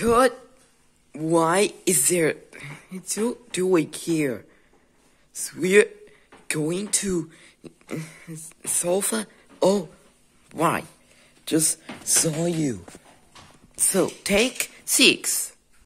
God, why is there two doing here? So we're going to sofa. Oh, why? Just saw you. So take six.